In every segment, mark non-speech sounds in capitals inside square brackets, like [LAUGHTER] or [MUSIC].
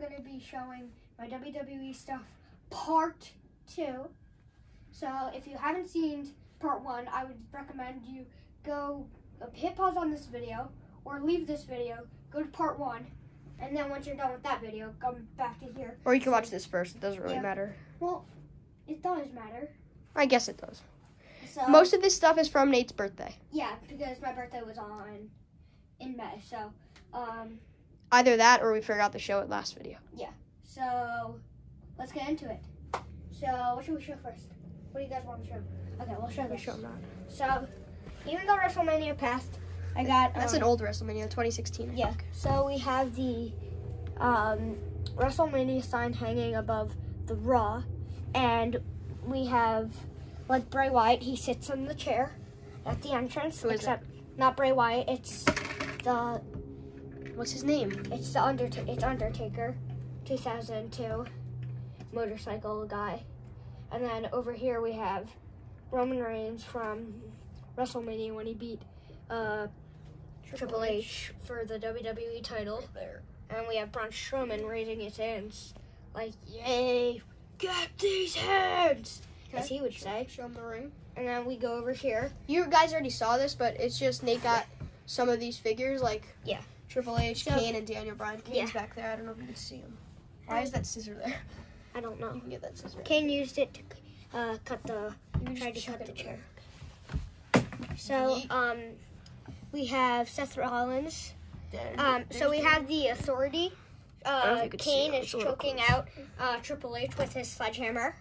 WWE stuff part two. So if you haven't seen part one, I would recommend you go uh, hit pause on this video or leave this video, go to part one, and then once you're done with that video, come back to here. Or you can watch this first. It doesn't really Yeah. matter. Well, it does matter. I guess it does. So Most of this stuff is from Nate's birthday. yeah, because my birthday was on in May. So um, Either that or we forgot the show at last video. Yeah. So let's get into it. So what should we show first? What do you guys want to show? Okay, we'll show this. show now. So, even though WrestleMania passed, I got. That's um, an old WrestleMania, 2016. Yeah. So we have the um, WrestleMania sign hanging above the Raw, and we have like Bray Wyatt. He sits in the chair at the entrance. Who is it? except not Bray Wyatt. It's the What's his name? it's the Undertaker. It's Undertaker, 2002 motorcycle guy, and then over here we have Roman Reigns from WrestleMania when he beat uh, Triple H for the WWE title. There. And we have Braun Strowman raising his hands, like, yay, get these hands, as he would say. Show him the ring. And then we go over here. You guys already saw this, but it's just Nate got some of these figures, like Yeah. Triple H, So- Kane, and Daniel Bryan. Kane's Yeah. back there. I don't know if you can see him. Why is that scissor there? I don't know. You can get that scissor. Kane used it to uh, cut the, You tried to cut the chair. So, um, we have Seth Rollins. Um, so we have the authority. don't know if Uh, Kane is It's a little choking close. out uh, Triple H with his sledgehammer,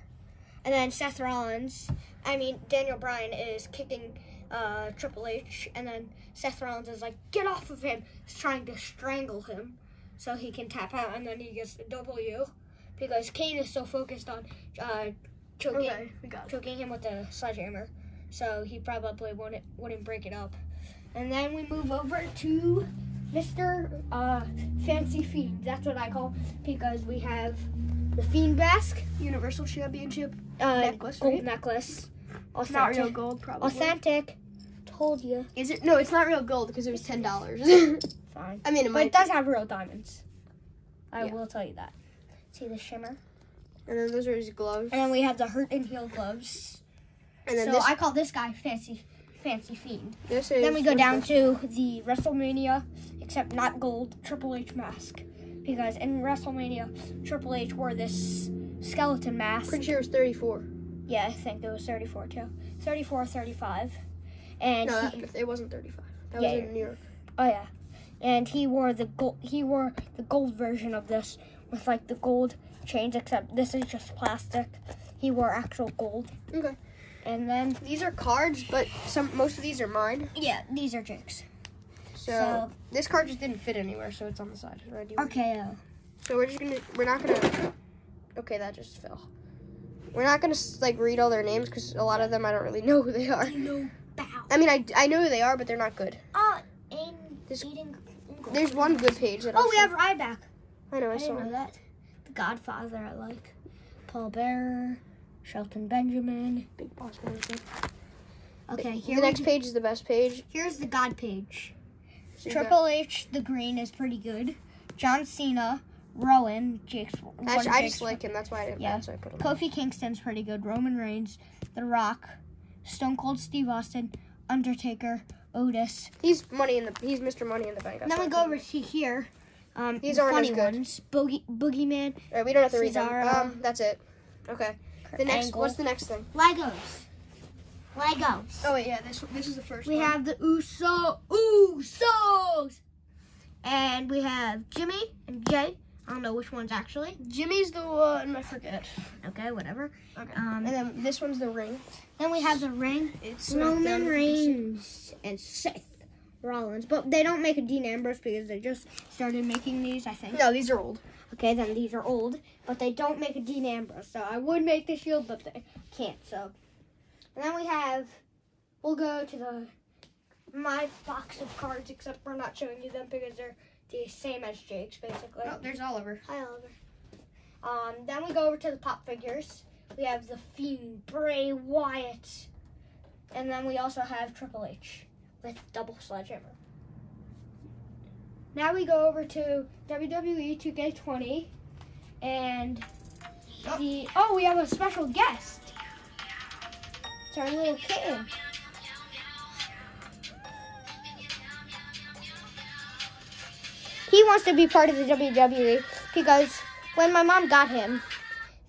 and then Seth Rollins. I mean Daniel Bryan is kicking uh, Triple H, and then Seth Rollins is like, "Get off of him!" He's trying to strangle him, so he can tap out, and then he gets the W, because Kane is so focused on uh, choking Okay, we got it. choking him with a sledgehammer, so he probably wouldn't wouldn't break it up. And then we move over to Mr. Uh, Fancy Fiend. That's what I call because we have the Fiend mask, Universal Championship. uh, Necklace, gold right? necklace, It's not real gold, probably. Authentic. Told you. Is it? No, it's not real gold because it was ten dollars. [LAUGHS] Fine. I mean, it But might. it does have real diamonds. I Yeah. will tell you that. See the shimmer? And then those are his gloves. And then we have the hurt and heal gloves. And then so this. I call this guy Fancy Fancy Fiend. this is. Then we go down to the WrestleMania, except not gold, Triple H mask. Because in WrestleMania, Triple H wore this skeleton mask. Pretty sure it was thirty-four. Yeah, I think it was 34 too. 34, 35. And No, he, that, it wasn't thirty-five. That Yeah, was in New York. oh yeah. And he wore the gold he wore the gold version of this with like the gold chains except this is just plastic. He wore actual gold. Okay. And then These are cards, but some most of these are mine. yeah, these are Jake's. So, So- this card just didn't fit anywhere, so it's on the side. Right? You- So we're just gonna. We're not gonna. Okay, that just fell. We're not gonna like read all their names because a lot of them I don't really know who they are. No bow. I mean, I, I know who they are, but they're not good. Uh, in eating. There's one good page that. Oh, I'll we show- have Ryback. I know. I I saw. know that. The Godfather, I like. Paul Bearer, Shelton Benjamin. Big boss man. Okay, here the next page is the best page. here's the God page. So Triple H, the green is pretty good. John Cena, Rowan, Jake's. one of Actually, I Jake's just like him. That's why. I, Yeah. That's why I put him. Kofi Kingston's pretty good. Roman Reigns, The Rock, Stone Cold Steve Austin, Undertaker, Otis. He's money in the. He's Mr. Money in the Bank. And that's then we go over to here. Um, These the aren't as funny good. ones. Boogie, Boogeyman, All right, we don't have to read them. Um, that's it. Okay. The next. Angle. What's the next thing? Legos. Legos. Oh wait, yeah. This this is the first We one. have the Uso Usos. And we have Jimmy and Jay. I don't know which one's actually. Jimmy's the one. I forget. Okay, whatever. Okay. Um, and then this one's the ring. then we have the ring. It's right Roman Reigns and Seth Rollins. But they don't make a Dean Ambrose because they just started making these, I think. No, these are old. Okay, then these are old. But they don't make a Dean Ambrose. So I would make the shield, but they can't. So. And then we have. We'll go to the. My box of cards, except we're not showing you them because they're the same as Jake's, basically. Oh, there's Oliver. Hi, Oliver. Um, then we go over to the pop figures. We have the Fiend, Bray Wyatt, and then we also have Triple H with double sledgehammer. Now we go over to WWE 2K20, and Oh. the oh we have a special guest. It's our little kitten. He wants to be part of the WWE because when my mom got him,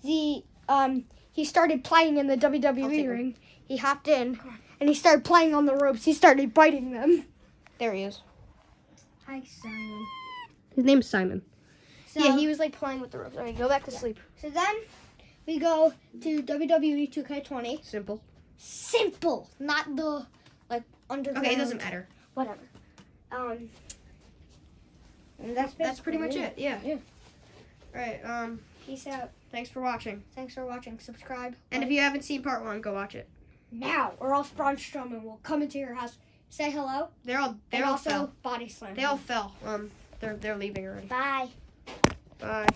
the um he started playing in the I'll WWE him. ring. He hopped in and he started playing on the ropes. He started biting them. There he is. Hi Simon. His name's Simon. So, yeah, he was like playing with the ropes. All right, go back to sleep. So then we go to WWE 2K20. Simple. Simple, not the like underground. Okay, it doesn't matter. Whatever. Um, and that's that's pretty much it. it. Yeah. Yeah. All right. Um. Peace out. Thanks for watching. Thanks for watching. Subscribe. And like. if you haven't seen part one, go watch it now, or else Braun Strowman will come into your house, say hello. They're all they all also fell. body slam. They all fell. Um, they're they're leaving already. Bye. Bye.